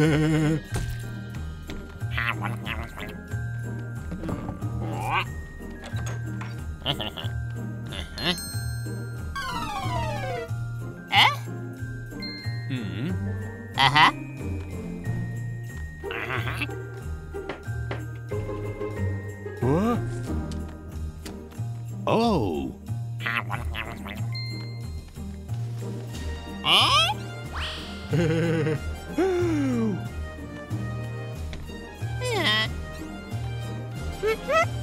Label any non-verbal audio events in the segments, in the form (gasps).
Hmm. (laughs) Ha ha ha!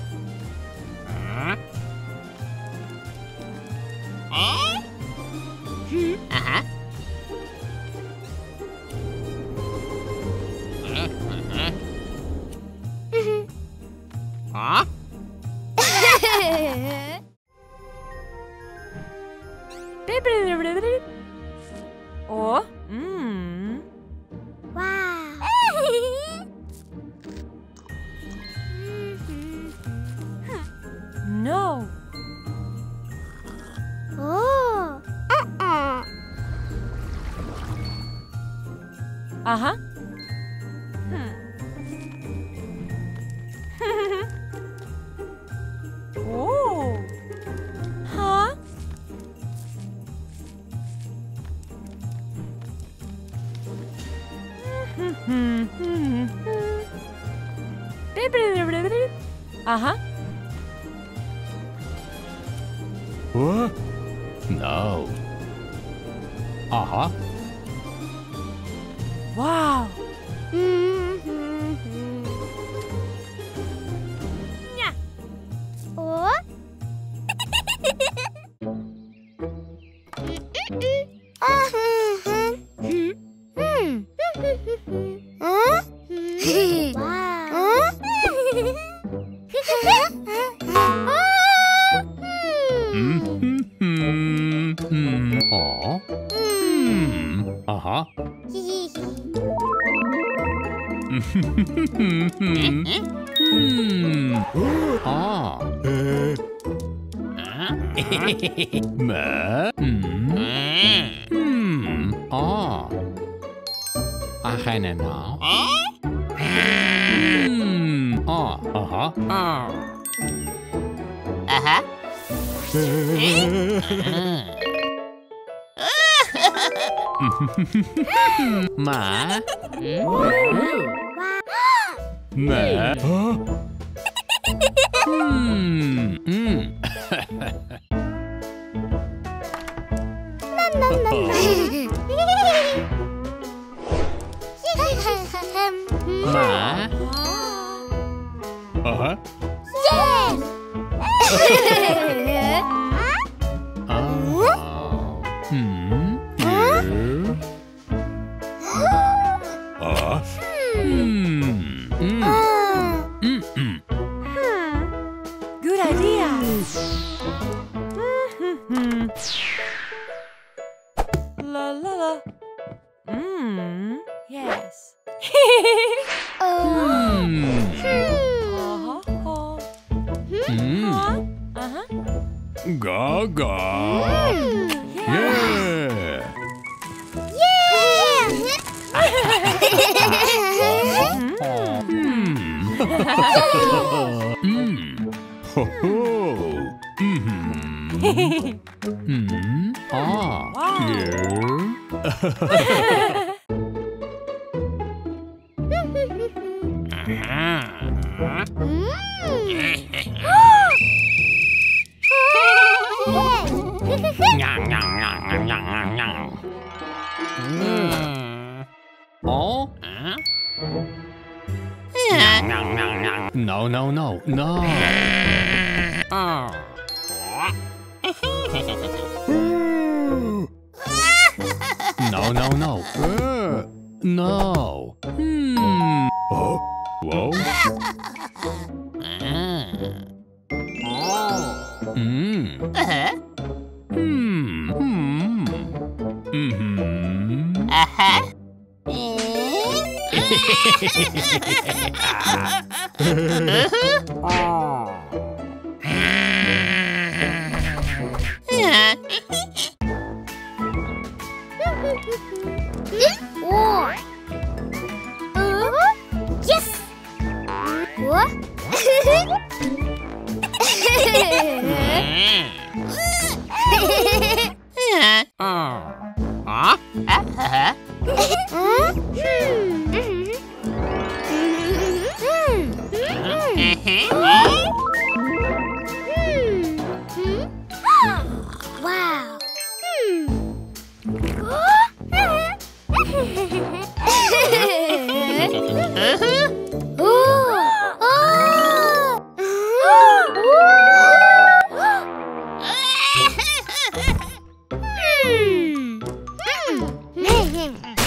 Ajá. Ah. Mẹ. Hmm. Hmm. Ah. Ahan and now. Hmm. Ah. Uh-huh. Aha. Mẹ. Mẹ. Hmm. Hmm. Mẹ. Uh-huh. Oh. Gaga. Yeah. Yeah. Hmm? Hmm. Hmm. Ho ho. Hmm. Hmm. Ah. Wow. Yeah. Oh. No, no, no, no. No, no, no. Uh, no. Hmm. Oh. Whoa. Hmm. Uh-huh. Hmm. Wow. (laughs) (laughs) Uh-huh.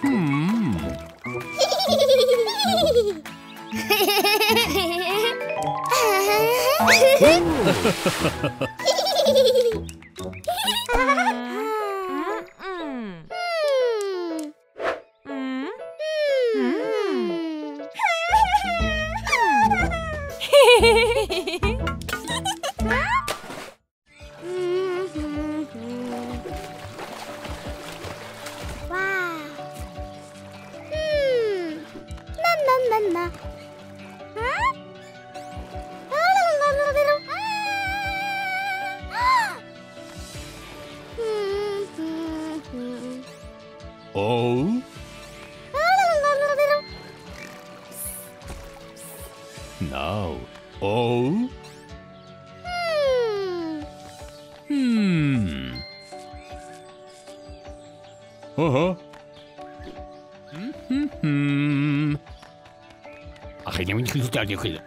Hmm. (laughs) (laughs) (laughs) Oh. No. Oh. Hmm. Hmm. Uh-huh. Hmm. Ach, niet goed uit je goed.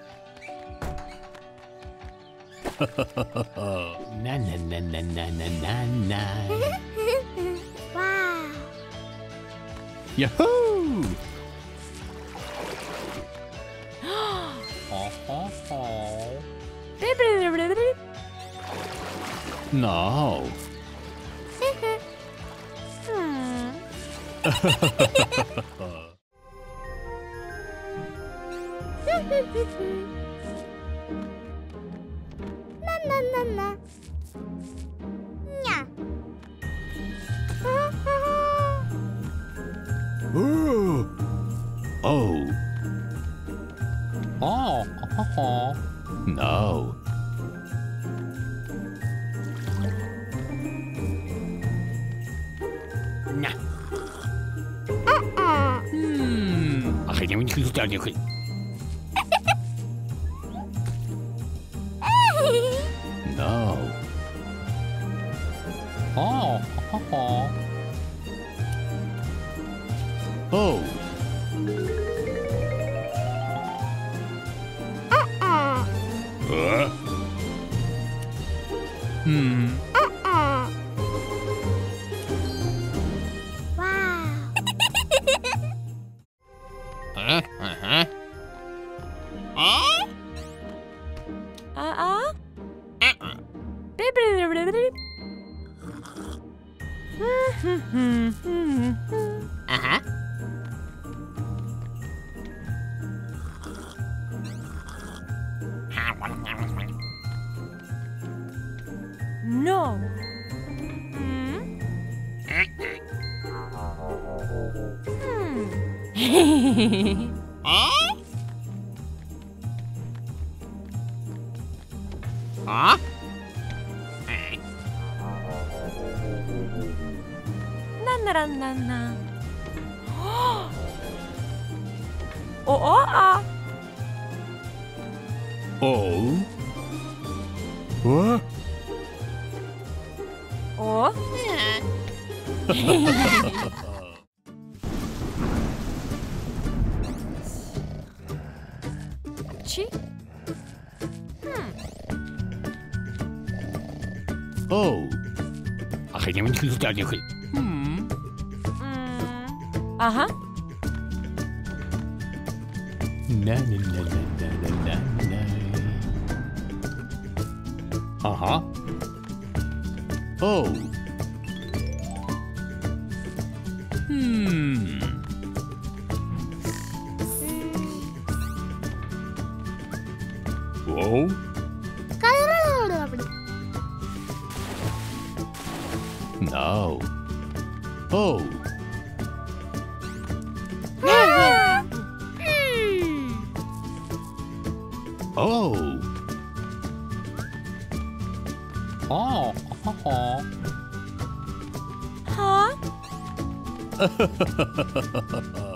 Na na na na na na na Yahoo! (gasps) No. Hmm. (laughs) (laughs) No. Nah. Uh-uh. Hmm. Ach, ik neem niet goed uit je. No. (laughs) Oh. Oh. Oh. Hmm. (laughs) Huh? road. Uh huh. Na na na na na na na. Uh huh. Oh. Hmm. Oh, oh. Huh? (laughs)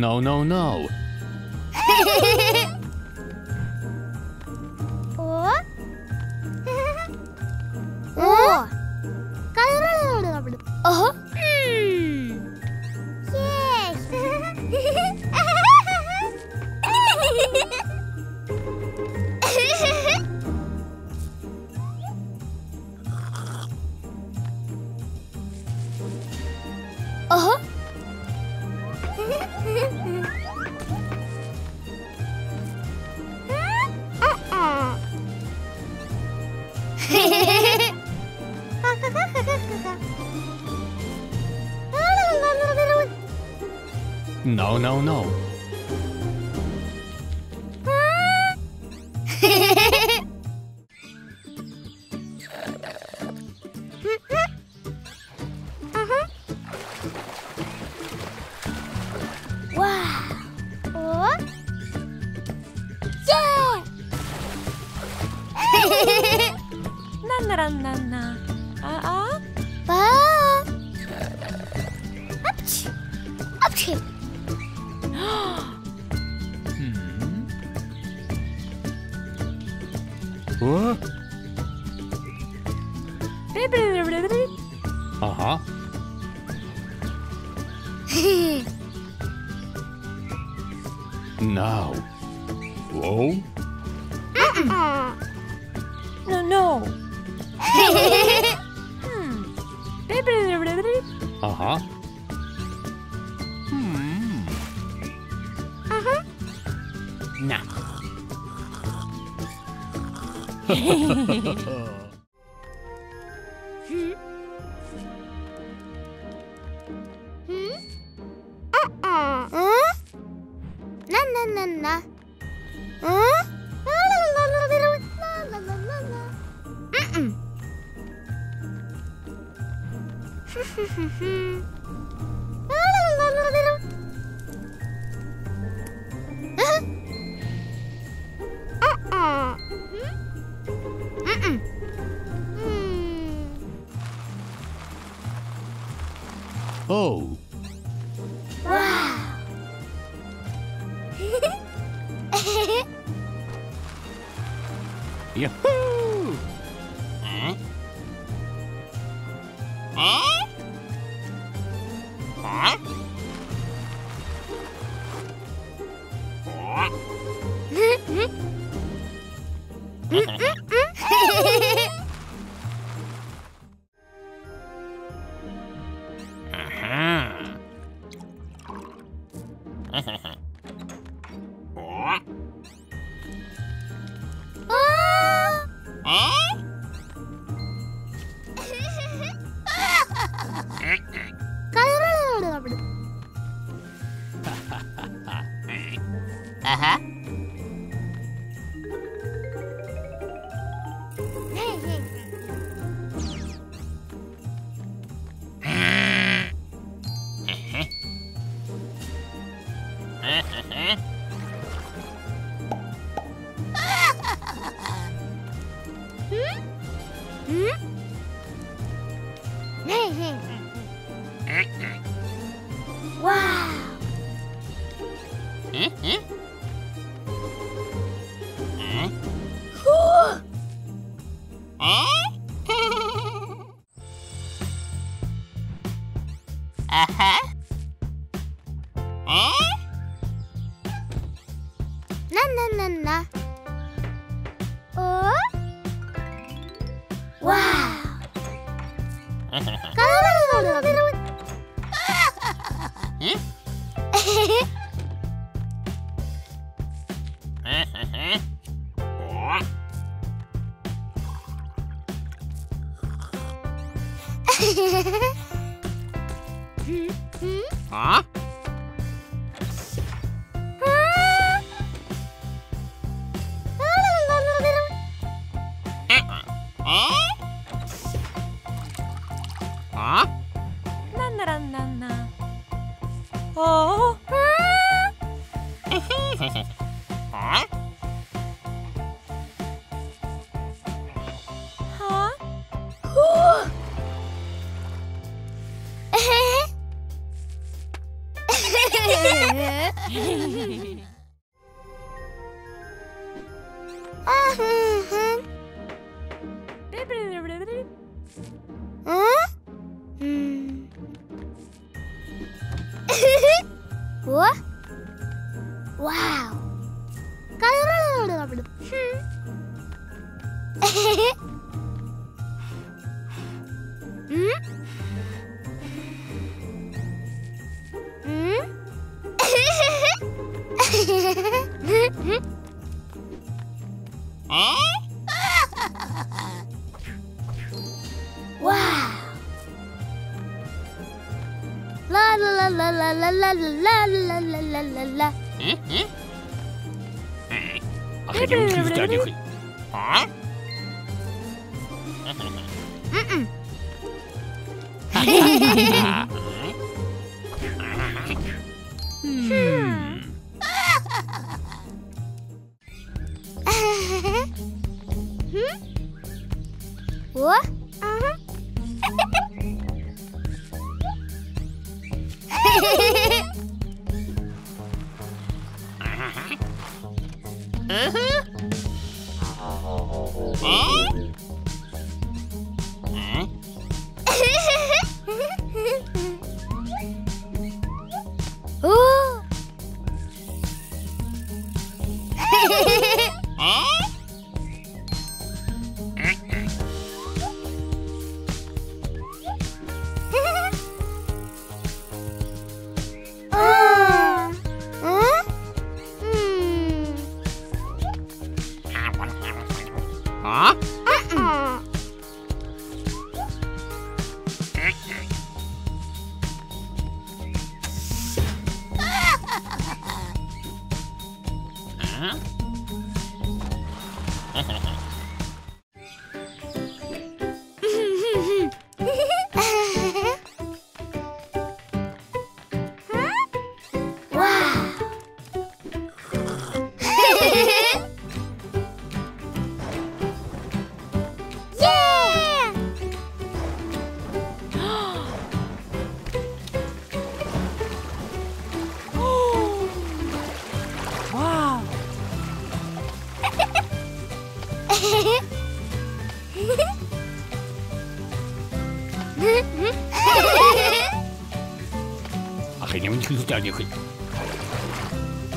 No, no, no. no, no. Uh huh. Uh huh. Nah. (laughs) (laughs) toe. Wow! (laughs) Yahoo! Huh? Huh? Huh? Huh? (laughs) Uh-huh. (laughs) uh-huh. あなんだらなんな Academy Kızlar Yakın. Ha? Mm-mm. hmm. hmm? What? 啊？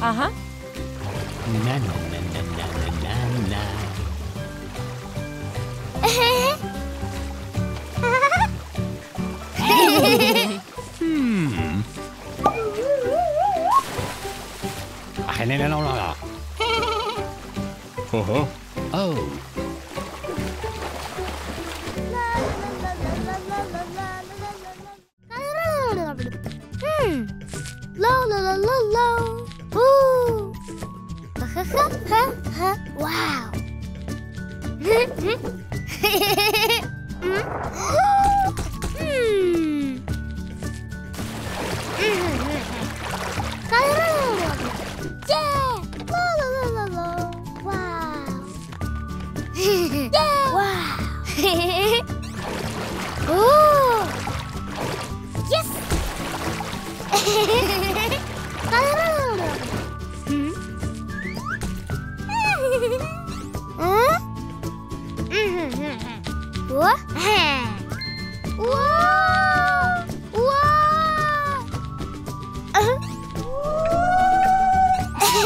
Ага. Нано. wow. (laughs) hmm.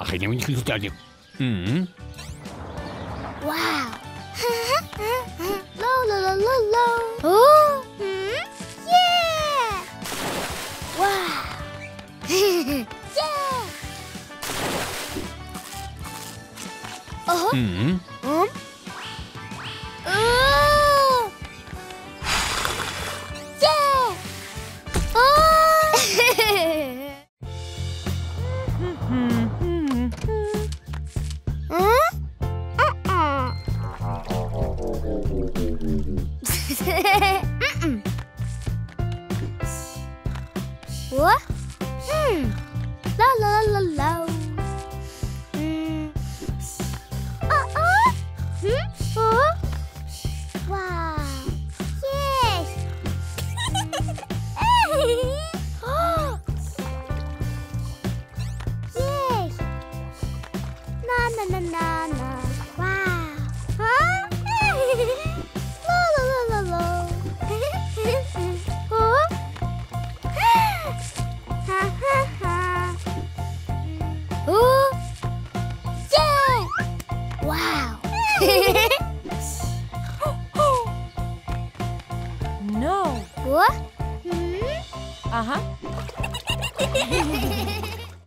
啊，海鸟，你可以掉进。嗯。哇！(laughs) 漏哈哈哈漏！哦。嗯耶！哇！耶！哦。嗯。